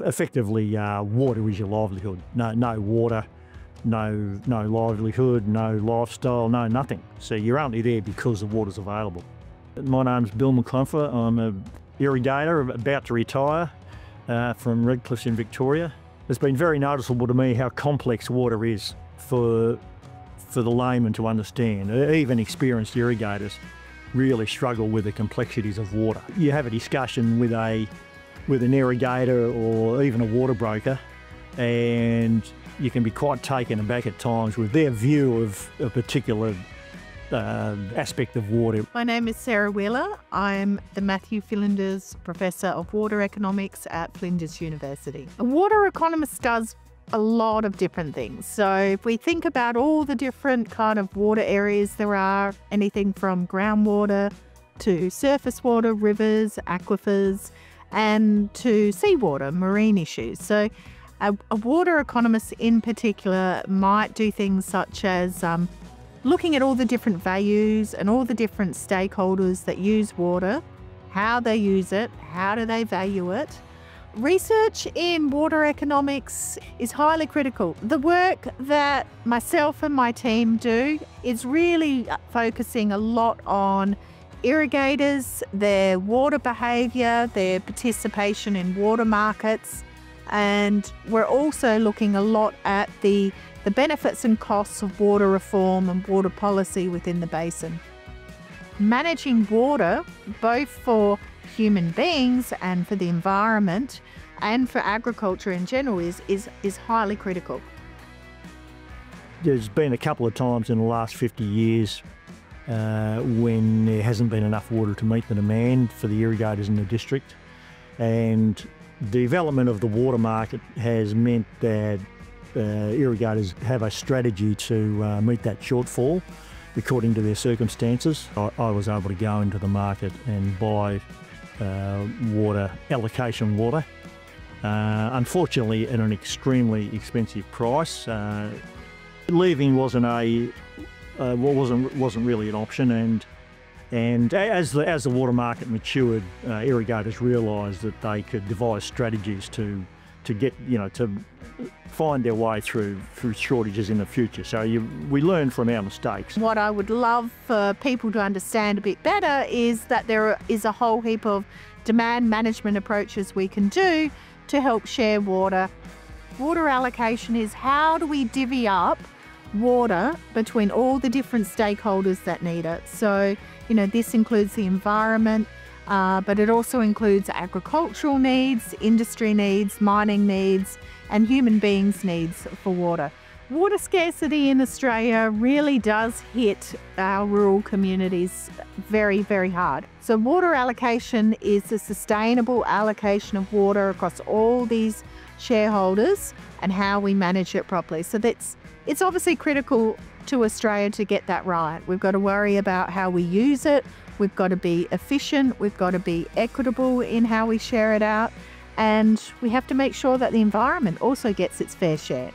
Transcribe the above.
Effectively, uh, water is your livelihood. No, no water, no, no livelihood, no lifestyle, no nothing. So you're only there because the water's available. My name's Bill McClumpha. I'm a irrigator about to retire uh, from Red Cliffs in Victoria. It's been very noticeable to me how complex water is for, for the layman to understand. Even experienced irrigators really struggle with the complexities of water. You have a discussion with a with an irrigator or even a water broker, and you can be quite taken aback at times with their view of a particular uh, aspect of water. My name is Sarah Wheeler. I'm the Matthew Flinders Professor of Water Economics at Flinders University. A water economist does a lot of different things. So if we think about all the different kind of water areas there are, anything from groundwater to surface water, rivers, aquifers, and to seawater, marine issues. So, a, a water economist in particular might do things such as um, looking at all the different values and all the different stakeholders that use water, how they use it, how do they value it. Research in water economics is highly critical. The work that myself and my team do is really focusing a lot on irrigators, their water behaviour, their participation in water markets, and we're also looking a lot at the, the benefits and costs of water reform and water policy within the basin. Managing water, both for human beings and for the environment and for agriculture in general, is, is, is highly critical. There's been a couple of times in the last 50 years uh, when there hasn't been enough water to meet the demand for the irrigators in the district. And the development of the water market has meant that uh, irrigators have a strategy to uh, meet that shortfall according to their circumstances. I, I, was able to go into the market and buy uh, water, allocation water, uh, unfortunately at an extremely expensive price. Uh, leaving wasn't a uh, wasn't wasn't really an option. And and as the as the water market matured, uh, irrigators realised that they could devise strategies to to get you know to find their way through through shortages in the future. So you, we learn from our mistakes. What I would love for people to understand a bit better is that there is a whole heap of demand management approaches we can do to help share water. Water allocation is how do we divvy up water between all the different stakeholders that need it. So, you know, this includes the environment, uh, but it also includes agricultural needs, industry needs, mining needs, and human beings' needs for water. Water scarcity in Australia really does hit our rural communities very, very hard. So, water allocation is a sustainable allocation of water across all these shareholders and how we manage it properly. So, that's it's obviously critical to Australia to get that right. We've got to worry about how we use it, we've got to be efficient, we've got to be equitable in how we share it out, and we have to make sure that the environment also gets its fair share.